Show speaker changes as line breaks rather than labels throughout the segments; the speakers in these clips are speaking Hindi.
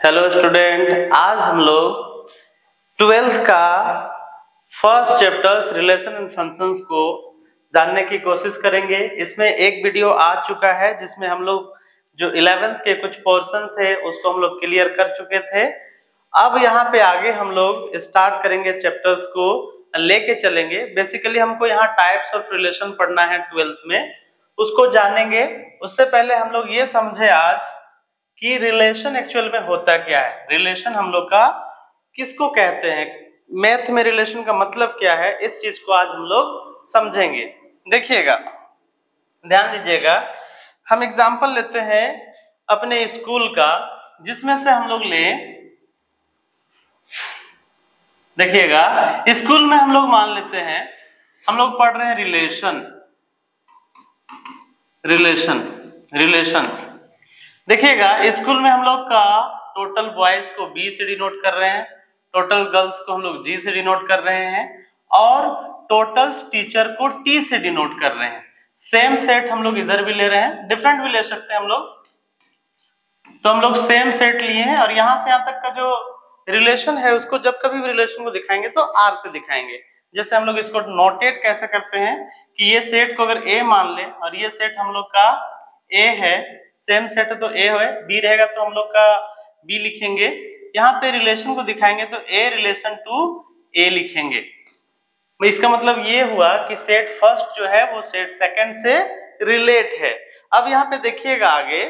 हेलो स्टूडेंट आज हम लोग ट्वेल्थ का first chapters relation and functions को जानने की कोशिश करेंगे। इसमें एक वीडियो आ चुका है, जिसमें हम लोग जो इलेवेंथ के कुछ पोर्शंस है, उसको हम लोग क्लियर कर चुके थे। अब यहाँ पे आगे हम लोग स्टार्ट करेंगे चैप्टर्स को, लेके चलेंगे। बेसिकली हमको यहाँ टाइप्स ऑफ़ रिलेशन पढ़ना है ट्वेल्थ में। उसको जानेंगे। उससे पहले हम लोग ये समझे आज कि रिलेशन एक्चुअल में होता क्या है? रिलेशन हम लोग का किसको कहते हैं? मैथ में रिलेशन का मतलब क्या है? इस चीज़ को आज हम लोग समझेंगे। देखिएगा। ध्यान दीजिएगा। हम एग्ज़ाम्पल लेते हैं अपने स्कूल का, जिसमें से हम लोग ले देखिएगा। स्कूल में हम लोग मान लेते हैं, हम लोग पढ़ रहे हैं रिलेशन रिलेशन रिलेशंस देखिएगा, स्कूल में हम लोग का टोटल बॉयज़ को बी से डिनोट कर रहे हैं टोटल गर्ल्स को हम लोग जी से डिनोट कर रहे हैं, और टोटल टीचर को टी से डिनोट कर रहे हैं। सेम सेट हम लोग इधर भी ले रहे हैं डिफरेंट भी ले सकते हैं हम लोग। तो हम लोग सेम सेट लिए हैं, और यहाँ से यहाँ तक का जो रिलेशन है, उसको जब कभी भी रिलेशन को दिखाएँगे तो आर से दिखाएँगे। जैसे हम लोग इसको नोटेट कैसे करते हैं कि ये सेट को अगर ए मान ले, और ये सेट हम लोग का ए है सेम सेट है तो ए है बी रहेगा तो हम लोग का बी लिखेंगे। यहाँ पे रिलेशन को दिखाएँगे तो ए रिलेशन टू ए लिखेंगे। इसका मतलब ये हुआ कि सेट फ़र्स्ट जो है, वो सेट सेकंड से रिलेट है। अब यहाँ पे देखिएगा आगे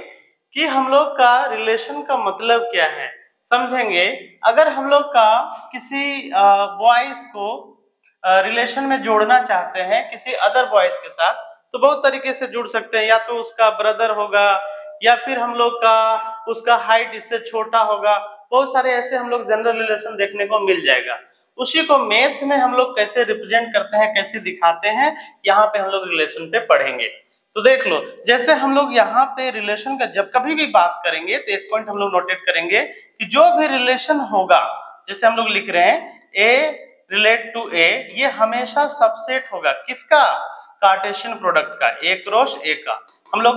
कि हम लोग का रिलेशन का मतलब क्या है। समझेंगे, अगर हम लोग का किसी बॉयज़ को रिलेशन में जोड़ना चाहते हैं, किसी अदर बॉयज़ के साथ तो बहुत तरीके से जुड़ सकते हैं। या तो उसका ब्रदर होगा, या फिर हम लोग का उसका हाइट इससे छोटा होगा। बहुत सारे ऐसे हम लोग जनरल रिलेशन देखने को मिल जाएगा। उसी को मैथ में हम लोग कैसे रिप्रेजेंट करते हैं, कैसे दिखाते हैं, यहाँ पे हम लोग रिलेशन पे पढ़ेंगे। तो देख लो, जैसे हम लोग यहाँ पे रिलेशन का जब कभी भी बात करेंगे तो एक पॉइंट हम लोग नोटेट करेंगे कि जो भी रिलेशन होगा, जैसे हम लोग लिख रहे हैं ए रिलेट टू ए ये हमेशा सबसेट होगा। किसका? कार्टेशियन प्रोडक्ट का, एक क्रॉस ए का। हम लोग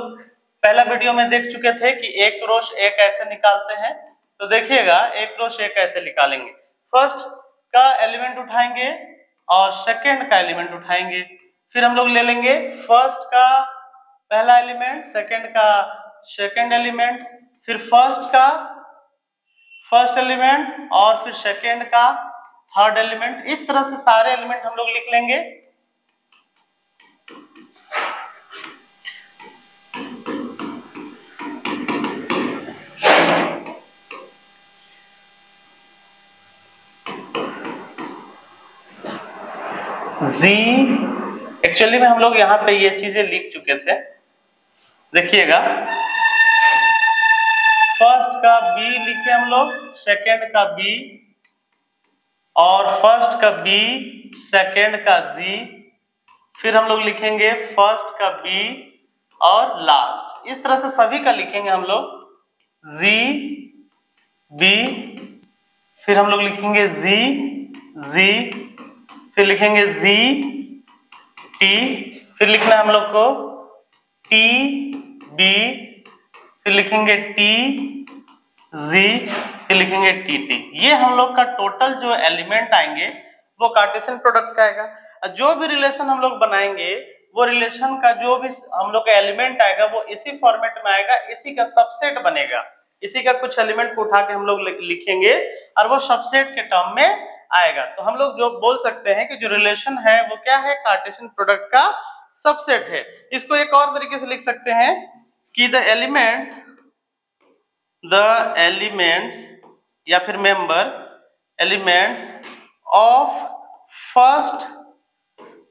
पहला वीडियो में देख चुके थे कि एक क्रॉस ए कैसे निकालते हैं। तो देखिएगा, एक क्रॉस ए कैसे निकालेंगे। फ़र्स्ट का एलिमेंट उठाएँगे और सेकेंड का एलिमेंट उठाएँगे। फिर हम लोग ले लेंगे फ़र्स्ट का पहला एलिमेंट सेकेंड का सेकेंड एलिमेंट फिर फ़र्स्ट का फ़र्स्ट एलिमेंट और फिर सेकेंड का थर्ड एलिमेंट इस तरह से सारे एलिमेंट हम लोग लिख लेंगे। जी एक्चुअली में हम लोग यहाँ पे ये चीज़ें लिख चुके थे। देखिएगा। फ़र्स्ट का बी लिखे हम लोग सेकेंड का बी और फ़र्स्ट का बी सेकेंड का जी फिर हम लोग लिखेंगे फ़र्स्ट का बी और लास्ट इस तरह से सभी का लिखेंगे हम लोग। जी बी फिर हम लोग लिखेंगे जी जी फिर लिखेंगे जी टी फिर लिखना हम लोग को टी बी फिर लिखेंगे टी जी फिर लिखेंगे टी टी ये हम लोग का टोटल जो एलिमेंट आएँगे, वो कार्टेशियन प्रोडक्ट का आएगा। जो भी रिलेशन हम लोग बनाएँगे, वो रिलेशन का जो भी हम लोग का एलिमेंट आएगा, वो इसी फॉर्मेट में आएगा, इसी का सबसेट बनेगा। इसी का कुछ एलिमेंट को उठा के हम लोग लिखेंगे, और वो सबसेट के टर्म में आएगा। तो हम लोग जो बोल सकते हैं कि जो रिलेशन है, वो क्या है? कार्टेशियन प्रोडक्ट का सबसेट है। इसको एक और तरीके से लिख सकते हैं कि द एलिमेंट्स द एलिमेंट्स या फिर member elements of first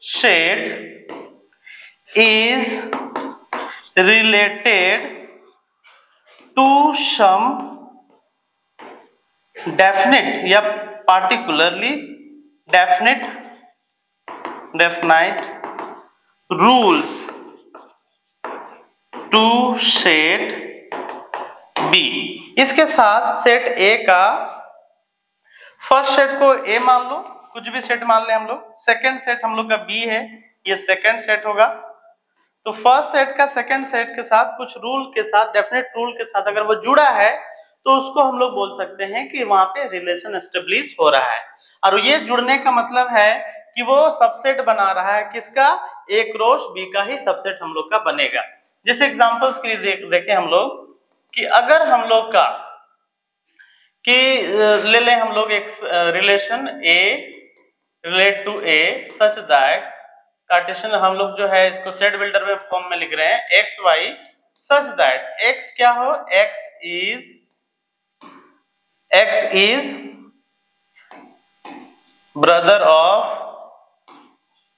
set is related to some definite या particularly definite definite rules to set B. इसके साथ सेट ए का फ़र्स्ट सेट को ए मान लो, कुछ भी सेट मान ले हम लोग। सेकंड सेट हम लोग का बी है, ये सेकंड सेट होगा। तो फ़र्स्ट सेट का सेकंड सेट के साथ कुछ रूल के साथ डेफिनेट रूल के साथ अगर वो जुड़ा है तो उसको हम लोग बोल सकते हैं कि वहाँ पे रिलेशन एस्टेब्लिश हो रहा है। और ये जुड़ने का मतलब है कि वो सबसेट बना रहा है, किसका? ए क्रॉस बी का ही सबसेट हम लोग का बनेगा। जैसे एग्जांपल्स के लिए देख, देखें हम लोग कि अगर हम लोग का कि ले लें हम लोग एक relation A relate to A such that Cartesian हम लोग जो है इसको सेट बिल्डर में फॉर्म में लिख रहे हैं x y such that x क्या हो? X is x is brother of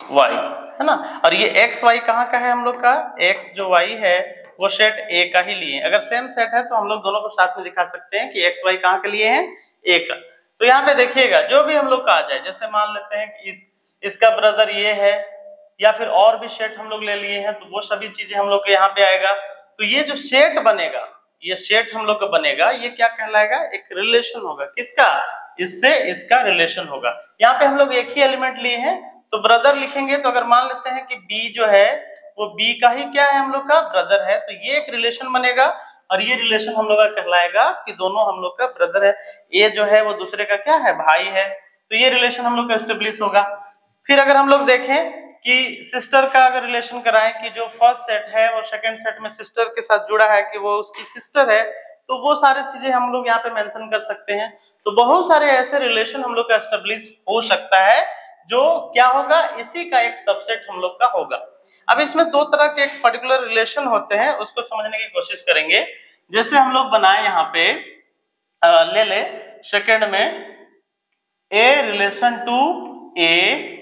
y है ना? और ये एक्स वाई कहाँ का है हम लोग का? एक्स जो वाई है, वो सेट ए का ही लिए अगर सेम सेट है तो हम लोग दोनों को साथ में दिखा सकते हैं कि एक्स वाई कहाँ के लिए हैं? ए का। तो यहाँ पे देखिएगा, जो भी हम लोग का आ जाए, जैसे मान लेते हैं कि इस, इसका ब्रदर ये है, या फिर और भी सेट हम लोग ले लिए हैं तो वो सभी चीज़ें हम लोग के यहाँ पे आएगा। तो ये जो सेट बनेगा ये सेट हम लोग का बनेगा, ये क्या कहलाएगा? एक रिलेशन होगा। किसका? इससे इसका रिलेशन होगा। यहाँ पे हम लोग एक ही एलिमेंट लिए हैं तो ब्रदर लिखेंगे तो अगर मान लेते हैं कि बी जो है, वो बी का ही क्या है हम लोग का? ब्रदर है तो ये एक रिलेशन बनेगा, और ये रिलेशन हम लोग का कहलाएगा कि दोनों हम लोग का ब्रदर है। ए जो है, वो दूसरे का क्या है? भाई है। तो ये रिलेशन हम लोग का स्टेब्लिश होगा। फिर अगर हम लोग देखें कि सिस्टर का अगर रिलेशन कराएँ कि जो फ़र्स्ट सेट है वो सेकंड सेट में सिस्टर के साथ जुड़ा है कि वो उसकी सिस्टर है तो वो सारी चीज़ें हम लोग यहाँ पे मेंशन कर सकते हैं। तो बहुत सारे ऐसे रिलेशन हम लोग का एस्टेब्लिश हो सकता है जो क्या होगा इसी का एक सबसेट हम लोग का होगा। अब इसमें दो तरह के एक पर्टिकुलर रिलेशन होते हैं उसको समझने की कोशिश करेंगे। जैसे हम लोग बनाए यहाँ पे आ, ले ले सेकेंड में ए रिलेशन टू ए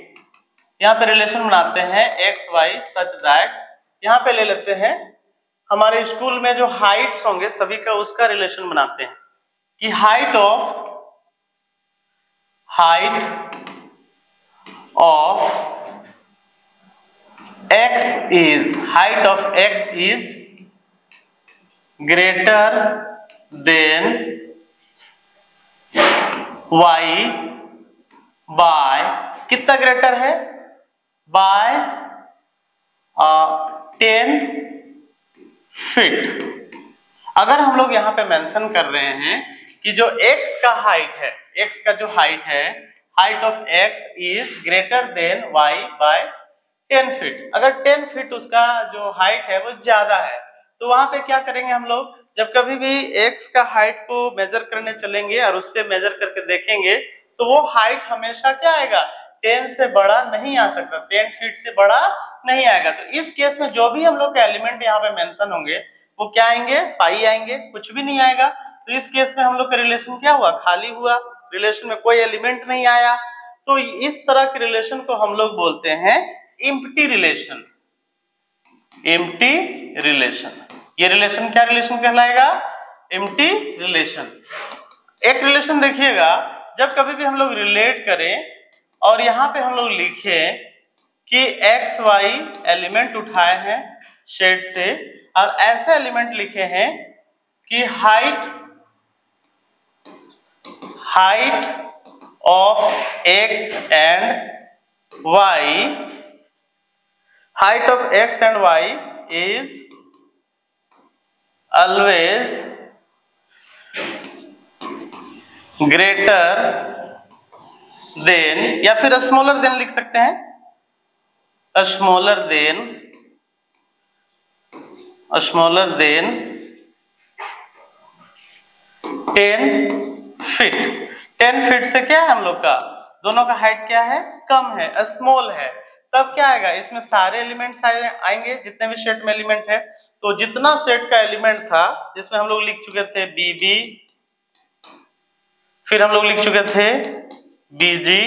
यहाँ पे रिलेशन बनाते हैं एक्स वाई सच दैट यहाँ पे ले लेते हैं, हमारे स्कूल में जो हाइट्स होंगे, सभी का उसका रिलेशन बनाते हैं। कि height of height of x is height of x is greater than y by कितना ग्रेटर है? बाय टेन फीट अगर हम लोग यहाँ पे मेंशन कर रहे हैं कि जो x का हाइट है, x का जो हाइट है height of x is greater than y by 10 feet अगर 10 फीट उसका जो हाइट है वो ज़्यादा है तो वहाँ पे क्या करेंगे हम लोग? जब कभी भी x का हाइट को मेजर करने चलेंगे और उससे मेजर करके देखेंगे तो वो हाइट हमेशा क्या आएगा? टेन से बड़ा नहीं आ सकता, टेन फीट से बड़ा नहीं आएगा। तो इस केस में जो भी हम लोग के एलिमेंट यहाँ पे मेंशन होंगे, वो क्या आएँगे? फाई आएँगे, कुछ भी नहीं आएगा। तो इस केस में हम लोग का रिलेशन क्या हुआ? खाली हुआ। रिलेशन में कोई एलिमेंट नहीं आया। तो इस तरह के रिलेशन को हम लोग बोलते हैं इम्प्टी रिलेशन इम्प्टी रिलेशन ये रिलेशन क्या रिलेशन कहलाएगा? इम्प्टी रिलेशन एक रिलेशन देखिएगा, जब कभी भी हम लोग रिलेट करें और यहाँ पे हम लोग लिखे कि एक्स वाई एलिमेंट उठाए हैं शेड से, और ऐसे एलिमेंट लिखे हैं कि height height of x and y height of x and y is always greater than या फिर स्मॉलर देन लिख सकते हैं। Smaller than smaller than ten feet ten feet से क्या है हम लोग का? दोनों का हाइट क्या है? कम है स्मॉल है। तब क्या आएगा? इसमें सारे एलिमेंट्स आएँगे, जितने भी सेट में एलिमेंट है। तो जितना सेट का एलिमेंट था, जिसमें हम लोग लिख चुके थे बी बी फिर हम लोग लिख चुके थे बीजी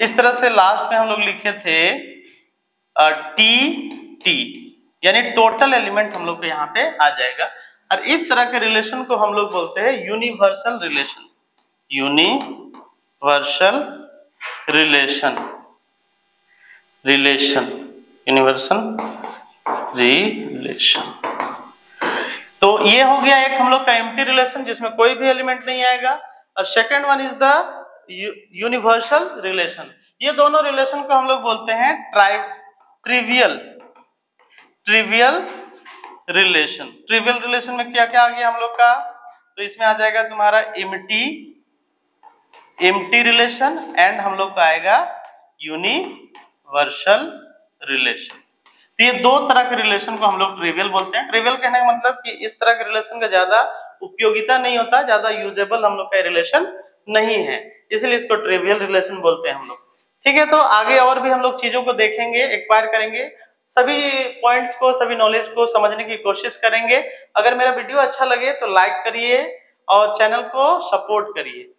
इस तरह से लास्ट में हम लोग लिखे थे टी टी यानी टोटल एलिमेंट हम लोग को यहाँ पे आ जाएगा। और इस तरह के रिलेशन को हम लोग बोलते हैं universal relation universal relation relation universal relation तो ये हो गया एक हम लोग का एम्प्टी रिलेशन जिसमें कोई भी एलिमेंट नहीं आएगा। और second one is the universal relation ये दोनों रिलेशन को हम लोग बोलते हैं try trivial trivial relation trivial relation में क्या क्या आ गया हम लोग का? तो इसमें आ जाएगा तुम्हारा एमटी एमटी रिलेशन एंड हम लोग का आएगा यूनिवर्सल रिलेशन तो ये दो तरह के रिलेशन को हम लोग ट्रिवियल बोलते हैं. ट्रिवियल कहने का मतलब कि इस तरह के रिलेशन का ज़्यादा उपयोगिता नहीं होता, ज़्यादा यूजेबल हम लोग का रिलेशन नहीं है। इसलिए इसको ट्रिवियल रिलेशन बोलते हैं हम लोग। ठीक है तो आगे और भी हम लोग चीज़ों को देखेंगे एक्वायर करेंगे। सभी पॉइंट्स को, सभी नॉलेज को समझने की कोशिश करेंगे। अगर मेरा वीडियो अच्छा लगे तो लाइक करिए और चैनल को सपोर्ट करिए।